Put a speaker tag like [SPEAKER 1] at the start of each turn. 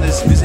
[SPEAKER 1] business.